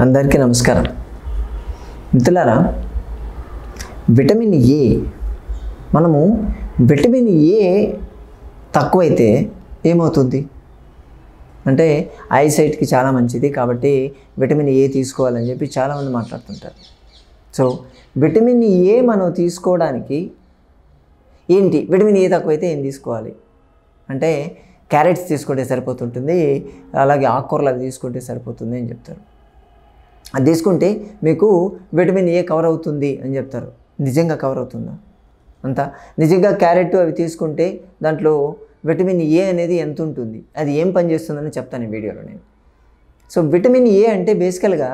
అందరికీ నమస్కారం. మిత్రులారా విటమిన్ ఏ మనము విటమిన్ ఏ తక్కువైతే ఏమవుతుంది? అంటే ఐసైట్కి చాలా మంచిది కాబట్టి విటమిన్ ఏ తీసుకోవాలని చెప్పి చాలామంది మాట్లాడుతుంటారు. సో విటమిన్ ఏ మనం తీసుకోవడానికి ఏంటి? విటమిన్ ఏ తక్కువైతే ఏం తీసుకోవాలి? అంటే క్యారెట్స్ తీసుకుంటే సరిపోతుంటుంది అలాగే ఆకుకూరలు అవి తీసుకుంటే సరిపోతుంది అని చెప్తారు. అది తీసుకుంటే మీకు విటమిన్ ఏ కవర్ అవుతుంది అని చెప్తారు. నిజంగా కవర్ అవుతుందా? అంత నిజంగా క్యారెట్ అవి తీసుకుంటే దాంట్లో విటమిన్ ఏ అనేది ఎంత ఉంటుంది? అది ఏం పనిచేస్తుందని చెప్తాను ఈ వీడియోలో నేను. సో విటమిన్ ఏ అంటే బేసికల్గా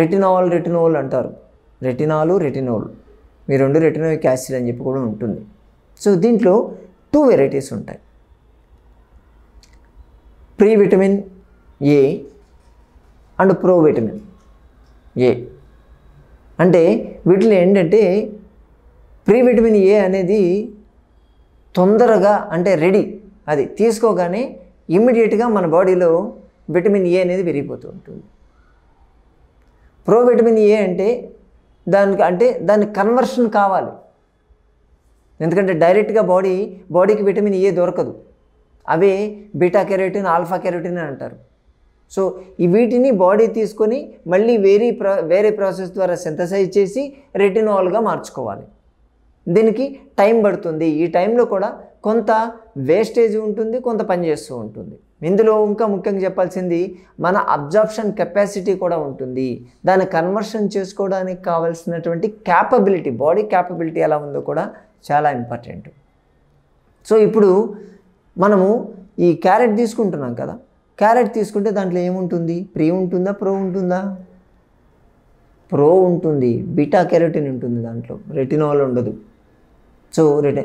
రెటినాల్ రెటినోల్ అంటారు. రెటినాలు రెటినోల్ ఈ రెండు రెటినోయిక్ యాసిడ్ అని చెప్పి కూడా ఉంటుంది. సో దీంట్లో టూ వెరైటీస్ ఉంటాయి. Pre vitamin A and pro vitamin. A. అంటే వీటిలో ఏంటంటే ప్రీ విటమిన్ ఏ అనేది తొందరగా అంటే రెడీ. అది తీసుకోగానే ఇమ్మీడియట్గా మన బాడీలో విటమిన్ ఏ అనేది పెరిగిపోతూ ఉంటుంది. ప్రో విటమిన్ ఏ అంటే దానికి అంటే దాని కన్వర్షన్ కావాలి. ఎందుకంటే డైరెక్ట్గా బాడీ బాడీకి విటమిన్ ఏ దొరకదు. అవే బీటా కెరోటిన్ ఆల్ఫా కెరోటిన్ అని అంటారు. సో ఈ వీటిని బాడీ తీసుకొని మళ్ళీ వేరే ప్రా వేరే ప్రాసెస్ ద్వారా సింథసైజ్ చేసి రెటినాల్గా మార్చుకోవాలి. దీనికి టైం పడుతుంది. ఈ టైంలో కూడా కొంత వేస్టేజ్ ఉంటుంది కొంత పనిచేస్తూ ఉంటుంది. ఇందులో ఇంకా ముఖ్యంగా చెప్పాల్సింది మన అబ్జార్ప్షన్ కెపాసిటీ కూడా ఉంటుంది. దాన్ని కన్వర్షన్ చేసుకోవడానికి కావాల్సినటువంటి క్యాపబిలిటీ బాడీ క్యాపబిలిటీ ఎలా ఉందో కూడా చాలా ఇంపార్టెంట్. సో ఇప్పుడు మనము ఈ క్యారెట్ తీసుకుంటున్నాం కదా. క్యారెట్ తీసుకుంటే దాంట్లో ఏముంటుంది? ప్రీ ఉంటుందా? ప్రో ఉంటుందా? ప్రో ఉంటుంది. బీటా కెరటిన్ ఉంటుంది దాంట్లో. రెటినాల్ ఉండదు. సో రెటి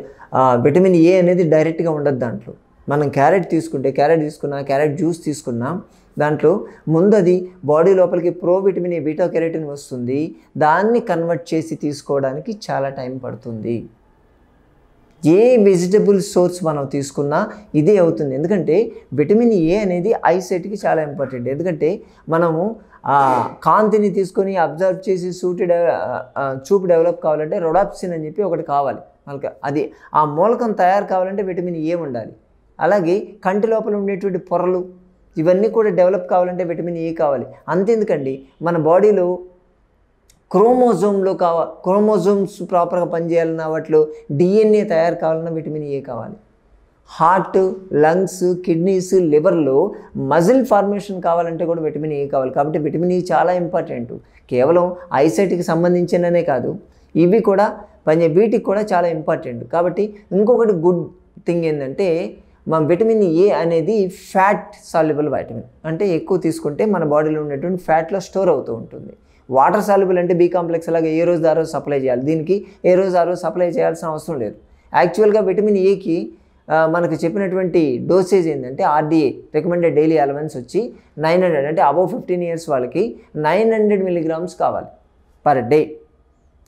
విటమిన్ ఏ అనేది డైరెక్ట్గా ఉండదు దాంట్లో. మనం క్యారెట్ తీసుకుంటే క్యారెట్ తీసుకున్నా క్యారెట్ జ్యూస్ తీసుకున్నా దాంట్లో ముందది బాడీ లోపలికి pro vitamin A beta carotene వస్తుంది. దాన్ని కన్వర్ట్ చేసి తీసుకోవడానికి చాలా టైం పడుతుంది. ఏ వెజిటబుల్ సోర్స్ మనం తీసుకున్నా ఇదే అవుతుంది. ఎందుకంటే విటమిన్ ఏ అనేది ఐసైట్కి చాలా ఇంపార్టెంట్ ఎందుకంటే మనము ఆ కాంతిని తీసుకొని అబ్జర్వ్ చేసి సూటి చూపు డెవలప్ కావాలంటే రొడాప్సిన్ అని చెప్పి ఒకటి కావాలి. మనకి అది ఆ మూలకం తయారు కావాలంటే విటమిన్ ఏ ఉండాలి. అలాగే కంటి లోపల ఉండేటువంటి పొరలు ఇవన్నీ కూడా డెవలప్ కావాలంటే విటమిన్ ఏ కావాలి. అంతెందుకండి మన బాడీలో క్రోమోజోమ్లో కావ క్రోమోజోమ్స్ ప్రాపర్గా పనిచేయాలన్నా వాటిలో డిఎన్ఏ తయారు కావాలన్నా విటమిన్ ఏ కావాలి? హార్ట్ లంగ్స్ కిడ్నీస్ లివర్లో మజిల్ ఫార్మేషన్ కావాలంటే కూడా విటమిన్ ఏ కావాలి? కాబట్టి విటమిన్ ఈ చాలా ఇంపార్టెంట్. కేవలం ఐసైట్కి సంబంధించిననే కాదు. ఇవి కూడా పని వీటికి కూడా చాలా ఇంపార్టెంట్. కాబట్టి ఇంకొకటి గుడ్ థింగ్ ఏంటంటే మన విటమిన్ ఏ అనేది ఫ్యాట్ సాల్యుబుల్ వైటమిన్ అంటే ఎక్కువ తీసుకుంటే మన బాడీలో ఉండేటువంటి ఫ్యాట్లో స్టోర్ అవుతూ ఉంటుంది. వాటర్ సాల్యుబుల్ అంటే బీ కాంప్లెక్స్ లాగా ఏ రోజు ఆ రోజు సప్లై చేయాలి? దీనికి ఏ రోజు ఆ రోజు సప్లై చేయాల్సిన అవసరం లేదు. యాక్చువల్గా విటమిన్ ఏకి మనకు చెప్పినటువంటి డోసేజ్ ఏంటంటే ఆర్డీఏ రికమెండెడ్ డైలీ అలవెన్స్ వచ్చి నైన్ హండ్రెడ్ అంటే అబౌవ్ ఫిఫ్టీన్ ఇయర్స్ వాళ్ళకి నైన్ హండ్రెడ్ మిలీగ్రామ్స్ కావాలి per day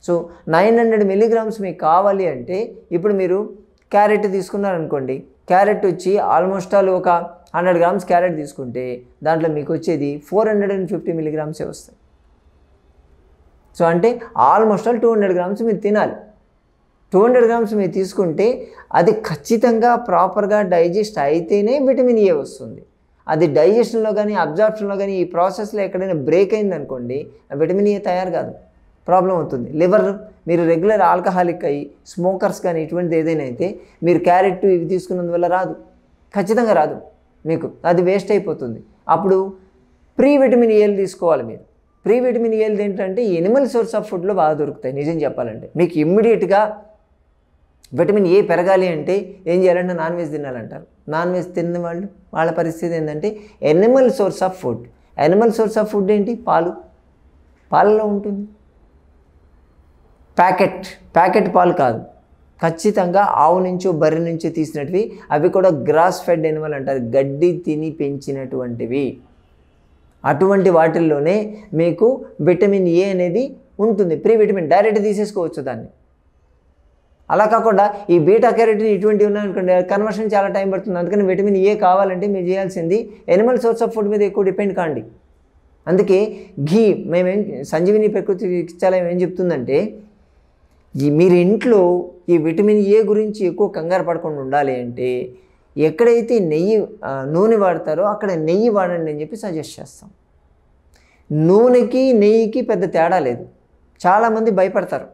so nine hundred milligrams మీకు కావాలి అంటే ఇప్పుడు మీరు క్యారెట్ తీసుకున్నారనుకోండి క్యారెట్ వచ్చి ఆల్మోస్ట్ ఆల్ ఒక హండ్రెడ్ గ్రామ్స్ క్యారెట్ తీసుకుంటే దాంట్లో మీకు వచ్చేది ఫోర్ హండ్రెడ్ అండ్ ఫిఫ్టీ మిల్లీగ్రామ్సే వస్తాయి. సో అంటే almost all two hundred grams మీరు తినాలి. టూ హండ్రెడ్ గ్రామ్స్ మీరు తీసుకుంటే అది ఖచ్చితంగా ప్రాపర్గా డైజెస్ట్ అయితేనే విటమిన్ ఏ వస్తుంది. అది డైజెషన్లో కానీ అబ్జార్ప్షన్లో కానీ ఈ ప్రాసెస్లో ఎక్కడైనా బ్రేక్ అయిందనుకోండి విటమిన్ ఏ తయారు కాదు. ప్రాబ్లం అవుతుంది. లివర్ మీరు రెగ్యులర్ ఆల్కహాలిక్ అయ్యి స్మోకర్స్ కానీ ఇటువంటిది ఏదైనా అయితే మీరు క్యారెట్ ఇవి తీసుకున్నందువల్ల రాదు. ఖచ్చితంగా రాదు మీకు. అది వేస్ట్ అయిపోతుంది. అప్పుడు ప్రీ విటమిన్ ఏలు తీసుకోవాలి మీరు. ప్రీ విటమిన్ ఏలు ఏంటంటే ఎనిమల్ సోర్స్ ఆఫ్ ఫుడ్లో బాగా దొరుకుతాయి నిజం చెప్పాలంటే. మీకు ఇమ్మీడియట్గా విటమిన్ ఏ పెరగాలి అంటే ఏం చేయాలంటే నాన్ వెజ్ తినాలంటారు. నాన్ వెజ్ తిన్న వాళ్ళు వాళ్ళ పరిస్థితి ఏంటంటే animal source of food. Animal source of food ఏంటి? పాలు. పాలలో ఉంటుంది. ప్యాకెట్ ప్యాకెట్ పాలు కాదు. ఖచ్చితంగా ఆవు నుంచో బర్రె నుంచో తీసినటివి అవి కూడా గ్రాస్ ఫెడ్ ఎనిమల్ అంటారు. గడ్డి తిని పెంచినటువంటివి. అటువంటి వాటిల్లోనే మీకు విటమిన్ ఏ అనేది ఉంటుంది. ప్రీ విటమిన్ డైరెక్ట్ తీసేసుకోవచ్చు దాన్ని. అలా కాకుండా ఈ బీటా కెరటిన్ ఇటువంటివి ఉన్నాయనుకోండి కన్వర్షన్ చాలా టైం పడుతుంది. అందుకని విటమిన్ ఏ కావాలంటే మీరు చేయాల్సింది ఎనిమల్ సోర్స్ ఆఫ్ ఫుడ్ మీద ఎక్కువ డిపెండ్ కాండి. అందుకే ఘీ మేమేం సంజీవిని ప్రకృతి చికిత్సాలయం ఏం చెప్తుందంటే ఈ మీరు ఇంట్లో ఈ విటమిన్ ఏ గురించి ఎక్కువ కంగారు పడకుండా ఉండాలి అంటే ఎక్కడైతే నెయ్యి నూనె వాడతారో అక్కడ నెయ్యి వాడండి అని చెప్పి సజెస్ట్ చేస్తాం. నూనెకి నెయ్యికి పెద్ద తేడా లేదు. చాలామంది భయపడతారు.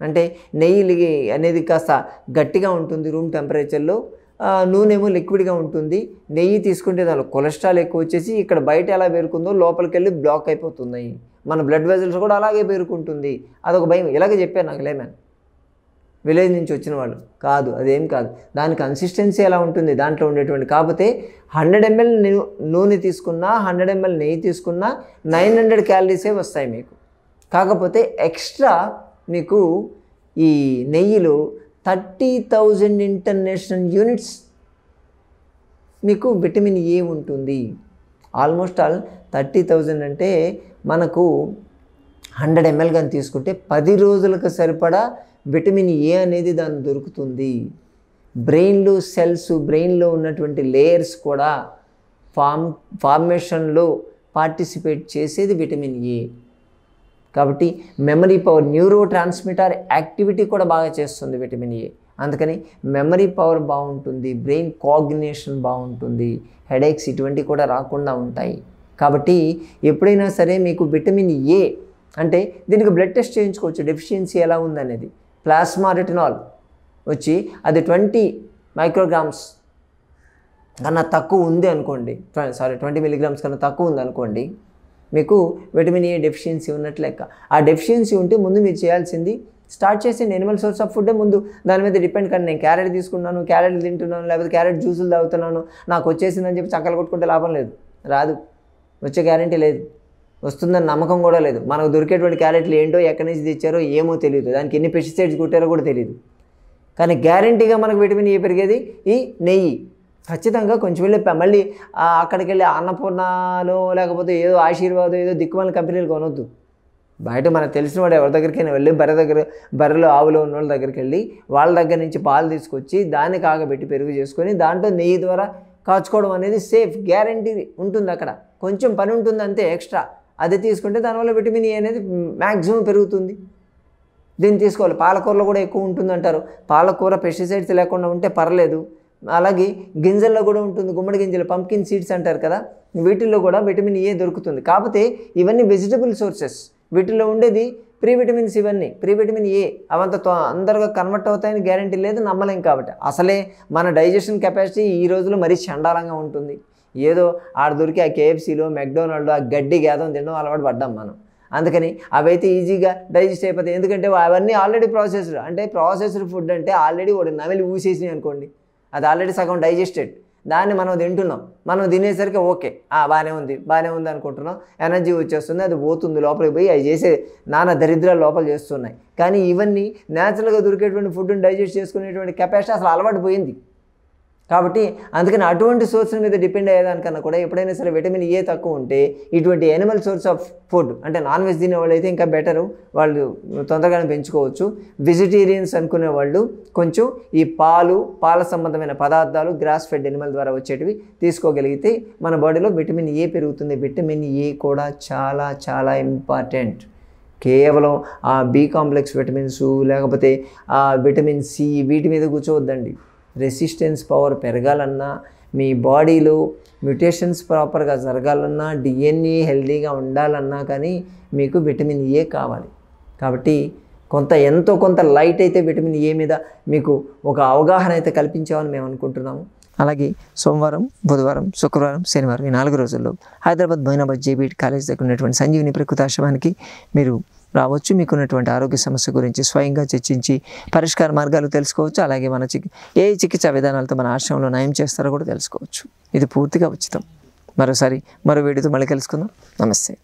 అంటే నెయ్యి అనేది కాస్త గట్టిగా ఉంటుంది రూమ్ టెంపరేచర్లో నూనెమో నూనె ఏమో లిక్విడ్గా ఉంటుంది. నెయ్యి తీసుకుంటే దానిలో కొలెస్ట్రాల్ ఎక్కువ వచ్చేసి ఇక్కడ బయట ఎలా పేరుకుందో లోపలికి వెళ్ళి బ్లాక్ అయిపోతున్నాయి. మన బ్లడ్ వెజల్స్ కూడా అలాగే పేరుకుంటుంది. అదొక భయం. ఇలాగే చెప్పారు నాకు లేమన్. విలేజ్ నుంచి వచ్చిన వాళ్ళు. కాదు అదేం కాదు. దాని కన్సిస్టెన్సీ ఎలా ఉంటుంది దాంట్లో ఉండేటువంటి. కాకపోతే హండ్రెడ్ ఎంఎల్ నూనె తీసుకున్నా హండ్రెడ్ ఎంఎల్ నెయ్యి తీసుకున్నా నైన్ హండ్రెడ్ క్యాలరీసే వస్తాయి మీకు. కాకపోతే ఎక్స్ట్రా మీకు ఈ నెయ్యిలో థర్టీ థౌజండ్ ఇంటర్నేషనల్ యూనిట్స్ మీకు విటమిన్ ఏ ఉంటుంది. ఆల్మోస్ట్ ఆల్ థర్టీ థౌజండ్ అంటే మనకు హండ్రెడ్ ఎంఎల్ కానీ తీసుకుంటే పది రోజులకు సరిపడా విటమిన్ ఏ అనేది దాని దొరుకుతుంది. బ్రెయిన్లో సెల్స్ బ్రెయిన్లో ఉన్నటువంటి లేయర్స్ కూడా ఫార్మ్ ఫార్మేషన్లో పార్టిసిపేట్ చేసేది విటమిన్ ఏ. కాబట్టి memory power neurotransmitter activity కూడా బాగా చేస్తుంది విటమిన్ ఏ అందుకని మెమరీ పవర్ బాగుంటుంది బ్రెయిన్ కోఆర్డినేషన్ బాగుంటుంది హెడేక్స్ ఇటువంటివి కూడా రాకుండా ఉంటాయి. కాబట్టి ఎప్పుడైనా సరే మీకు విటమిన్ ఏ అంటే దీనికి బ్లడ్ టెస్ట్ చేయించుకోవచ్చు డెఫిషియన్సీ ఎలా ఉందనేది. ప్లాస్మా రెటినాల్ వచ్చి అది ట్వంటీ మైక్రోగ్రామ్స్ కన్నా తక్కువ ఉంది అనుకోండి సారీ ట్వంటీ మిలీగ్రామ్స్ కన్నా తక్కువ ఉంది అనుకోండి మీకు విటమిన్ ఏ డెఫిషియన్సీ ఉన్నట్లు లెక్క. ఆ డెఫిషియన్సీ ఉంటే ముందు మీరు చేయాల్సింది స్టార్ట్ చేసింది ఎనిమల్ సోర్స్ ఆఫ్ ఫుడ్ ముందు. దాని మీద డిపెండ్ కానీ నేను క్యారెట్ తీసుకున్నాను క్యారెట్ తింటున్నాను లేకపోతే క్యారెట్ జ్యూసులు తాగుతున్నాను నాకు వచ్చేసిందని చెప్పి చక్కలు కొట్టుకుంటే లాభం లేదు. రాదు. వచ్చే గ్యారంటీ లేదు. వస్తుందని నమ్మకం కూడా లేదు. మనకు దొరికేటువంటి క్యారెట్లు ఏంటో ఎక్కడి నుంచి తెచ్చారో ఏమో తెలియదు. దానికి ఎన్ని పెస్టిసైడ్స్ కొట్టారో కూడా తెలియదు. కానీ గ్యారంటీగా మనకు విటమిన్ ఏ e పెరిగేది ఈ నెయ్యి. ఖచ్చితంగా కొంచెం వెళ్ళి మళ్ళీ అక్కడికి వెళ్ళి అన్నపూర్ణలో లేకపోతే ఏదో ఆశీర్వాదం ఏదో దిక్కుమాల కంపెనీలు కొనొద్దు. బయట మనకు తెలిసిన వాడు ఎవరి దగ్గరికైనా వెళ్ళి బర్రె దగ్గర బర్రెలు ఆవులు ఉన్న వాళ్ళ దగ్గరికి వెళ్ళి వాళ్ళ దగ్గర నుంచి పాలు తీసుకొచ్చి దాన్ని కాగబెట్టి పెరుగు చేసుకొని దాంట్లో నెయ్యి ద్వారా కాచుకోవడం అనేది సేఫ్ గ్యారంటీ ఉంటుంది అక్కడ. కొంచెం పని ఉంటుంది అంతే ఎక్స్ట్రా. అది తీసుకుంటే దానివల్ల విటమిన్ ఏ అనేది మ్యాక్సిమం పెరుగుతుంది. దీన్ని తీసుకోవాలి. పాలకూరలో కూడా ఎక్కువ ఉంటుంది అంటారు పాలకూర పెస్టిసైడ్స్ లేకుండా ఉంటే పర్లేదు. అలాగే గింజల్లో కూడా ఉంటుంది గుమ్మడి గింజలు పంకిన్ సీడ్స్ అంటారు కదా వీటిల్లో కూడా విటమిన్ ఏ దొరుకుతుంది. కాకపోతే ఇవన్నీ వెజిటబుల్ సోర్సెస్ వీటిల్లో ఉండేది ప్రీ విటమిన్స్ ఇవన్నీ. ప్రీ విటమిన్ ఏ అవంత అందరుగా కన్వర్ట్ అవుతాయని గ్యారంటీ లేదు నమ్మలేం కాబట్టి. అసలే మన డైజెషన్ కెపాసిటీ ఈ రోజులో మరీ చండాలంగా ఉంటుంది. ఏదో ఆడ దొరికి ఆ కేఎఫ్సీలో మెక్డోనాల్డ్ ఆ గడ్డి గేదం తినడం అలవాటు పడ్డాం మనం. అందుకని అవైతే ఈజీగా డైజెస్ట్ అయిపోతాయి. ఎందుకంటే అవన్నీ ఆల్రెడీ ప్రాసెస్డ్ అంటే ప్రాసెస్డ్ ఫుడ్ అంటే ఆల్రెడీ ఒకటి నమిలి ఊసేసినాయి అనుకోండి. అది ఆల్రెడీ సగం డైజెస్టెడ్ దాన్ని మనం తింటున్నాం. మనం తినేసరికి ఓకే. ఆ, బాగానే ఉంది. బాగానే ఉంది అనుకుంటున్నాం. ఎనర్జీ వచ్చేస్తుంది. అది పోతుంది. లోపలికి పోయి అవి చేసే నానా దరిద్రాలు లోపల చేస్తున్నాయి. కానీ ఇవన్నీ న్యాచురల్గా దొరికేటువంటి ఫుడ్ని డైజెస్ట్ చేసుకునేటువంటి కెపాసిటీ అసలు అలవాటు పోయింది. కాబట్టి అందుకని అటువంటి సోర్స్ మీద డిపెండ్ అయ్యేదానికన్నా కూడా ఎప్పుడైనా సరే విటమిన్ ఏ తక్కువ ఉంటే ఇటువంటి ఎనిమల్ సోర్స్ ఆఫ్ ఫుడ్ అంటే నాన్ వెజ్ తినే వాళ్ళు అయితే ఇంకా బెటరు వాళ్ళు తొందరగానే పెంచుకోవచ్చు. వెజిటేరియన్స్ అనుకునే వాళ్ళు కొంచెం ఈ పాలు పాల సంబంధమైన పదార్థాలు గ్రాస్ ఫెడ్ ఎనిమల్ ద్వారా వచ్చేటివి తీసుకోగలిగితే మన బాడీలో విటమిన్ ఏ పెరుగుతుంది? విటమిన్ ఏ కూడా చాలా చాలా ఇంపార్టెంట్ కేవలం ఆ బి కాంప్లెక్స్ విటమిన్స్ లేకపోతే ఆ విటమిన్ సి వీటి మీద కూర్చోవద్దండి. రెసిస్టెన్స్ పవర్ పెరగాలన్నా మీ బాడీలో మ్యుటేషన్స్ ప్రాపర్గా జరగాలన్నా డిఎన్ఏ హెల్దీగా ఉండాలన్నా కానీ మీకు విటమిన్ ఏ కావాలి. కాబట్టి కొంత ఎంతో కొంత లైట్ అయితే విటమిన్ ఏ మీద మీకు ఒక అవగాహన అయితే కల్పించామని మేము అనుకుంటున్నాము. అలాగే సోమవారం బుధవారం శుక్రవారం శనివారం ఈ నాలుగు రోజుల్లో హైదరాబాద్ మైనాబాద్ జేబీటీ కాలేజ్ దగ్గర ఉన్నటువంటి సంజీవిని ప్రకృతాశ్రమానికి మీరు రావచ్చు. మీకున్నటువంటి ఆరోగ్య సమస్య గురించి స్వయంగా చర్చించి పరిష్కార మార్గాలు తెలుసుకోవచ్చు. అలాగే మన చికి ఏ చికిత్సా విధానాలతో మన ఆశ్రమంలో నయం చేస్తారో కూడా తెలుసుకోవచ్చు. ఇది పూర్తిగా ఉచితం. మరోసారి మరో వీడియోతో మళ్ళీ కలుసుకుందాం. నమస్తే.